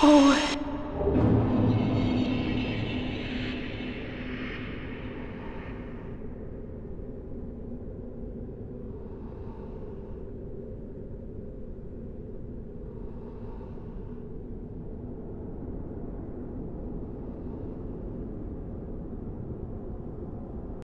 Oh.